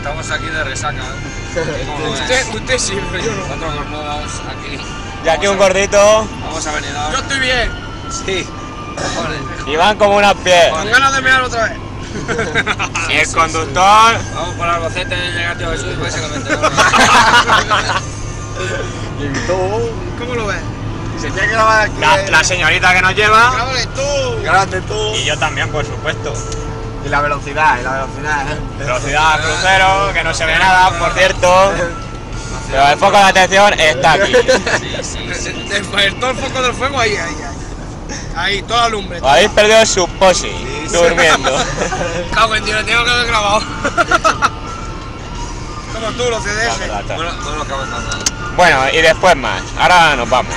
estamos aquí de resaca. ¿Cómo lo ves? Usted, usted sí, pero yo no. Cuatro cornudos aquí. Y aquí un Vamos a- gordito. Vamos a venidor. Yo estoy bien. Sí. Joder. Y van como unas pies. Con ganas de mear otra vez. Y el conductor. Vamos por Albacete, llega tío Jesús, básicamente. ¿Cómo lo ves? Se tiene que grabar aquí. La, la señorita que nos lleva. Grábale tú. Grábate tú. Y yo también, por supuesto. Y la velocidad, y la velocidad. ¿eh? Velocidad crucero, que no se ve nada, por cierto. Pero el foco de atención está aquí. Sí, sí, sí. Despertó el foco del fuego ahí, ahí, ahí. Ahí, toda la lumbre. Os habéis perdido su posi, durmiendo. Cago en Dios, lo tengo que haber grabado. Como tú, los CDs. Está. No, lo- no lo acabas de nada. Bueno, y después más. Ahora nos vamos.